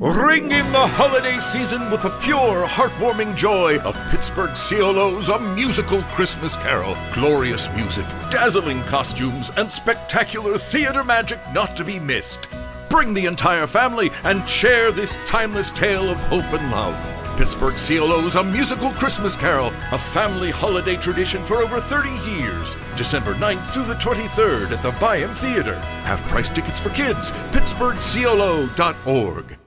Ring in the holiday season with the pure, heartwarming joy of Pittsburgh CLO's A Musical Christmas Carol. Glorious music, dazzling costumes, and spectacular theater magic not to be missed. Bring the entire family and share this timeless tale of hope and love. Pittsburgh CLO's A Musical Christmas Carol, a family holiday tradition for over 30 years. December 9th through the 23rd at the Byham Theater. Have price tickets for kids. PittsburghCLO.org.